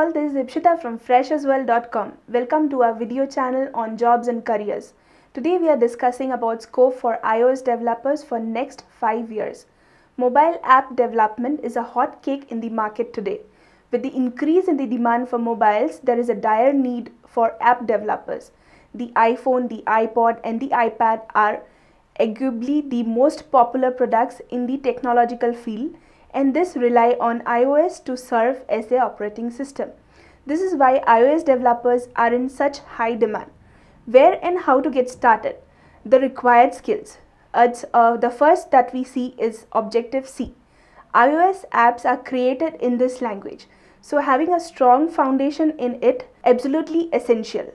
all, this is Ipshita from freshersworld.com. Welcome to our video channel on jobs and careers. Today we are discussing about scope for iOS developers for next 5 years. Mobile app development is a hot cake in the market today. With the increase in the demand for mobiles, there is a dire need for app developers. The iPhone, the iPod and the iPad are arguably the most popular products in the technological field and this rely on iOS to serve as their operating system. This is why iOS developers are in such high demand. Where and how to get started? The required skills. Uh, the first that we see is Objective-C. iOS apps are created in this language. So having a strong foundation in it absolutely essential.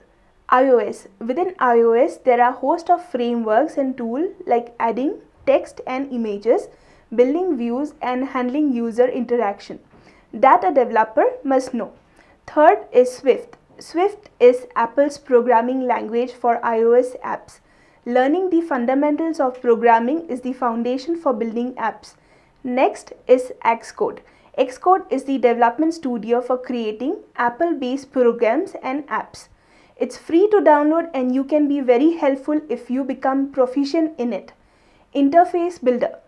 iOS. Within iOS there are host of frameworks and tools like adding text and images building views and handling user interaction that a developer must know. Third is Swift. Swift is Apple's programming language for iOS apps. Learning the fundamentals of programming is the foundation for building apps. Next is Xcode. Xcode is the development studio for creating Apple-based programs and apps. It's free to download and you can be very helpful if you become proficient in it. Interface Builder.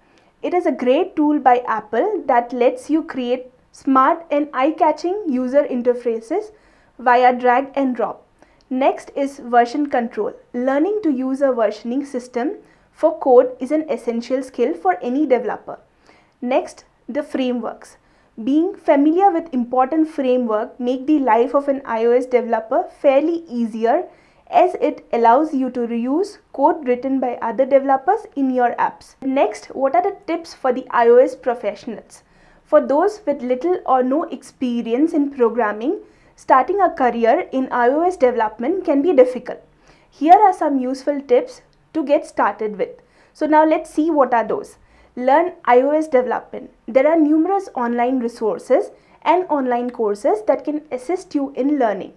It is a great tool by Apple that lets you create smart and eye-catching user interfaces via drag and drop. Next is version control. Learning to use a versioning system for code is an essential skill for any developer. Next, the frameworks. Being familiar with important framework make the life of an iOS developer fairly easier as it allows you to reuse code written by other developers in your apps. Next, what are the tips for the iOS professionals? For those with little or no experience in programming, starting a career in iOS development can be difficult. Here are some useful tips to get started with. So now let's see what are those. Learn iOS development. There are numerous online resources and online courses that can assist you in learning.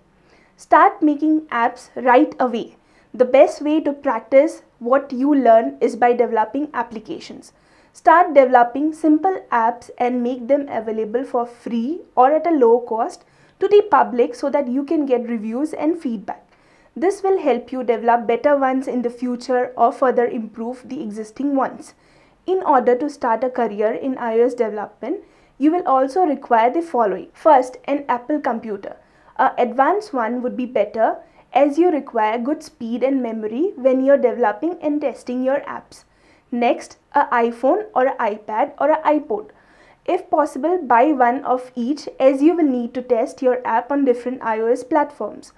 Start making apps right away. The best way to practice what you learn is by developing applications. Start developing simple apps and make them available for free or at a low cost to the public so that you can get reviews and feedback. This will help you develop better ones in the future or further improve the existing ones. In order to start a career in iOS development, you will also require the following. First, an Apple computer. A advanced one would be better as you require good speed and memory when you're developing and testing your apps. Next, a iPhone or an iPad or an iPod. If possible, buy one of each as you will need to test your app on different iOS platforms.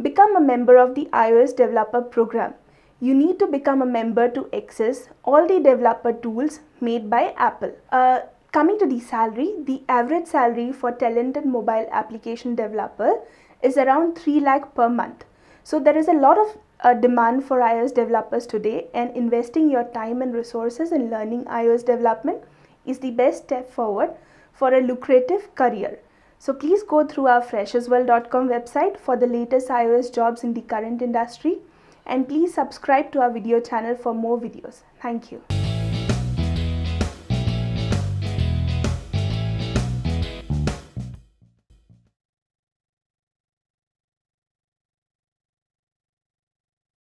Become a member of the iOS developer program. You need to become a member to access all the developer tools made by Apple. Uh, Coming to the salary, the average salary for talented mobile application developer is around 3 lakh per month. So there is a lot of uh, demand for iOS developers today and investing your time and resources in learning iOS development is the best step forward for a lucrative career. So please go through our freshersworld.com website for the latest iOS jobs in the current industry and please subscribe to our video channel for more videos. Thank you.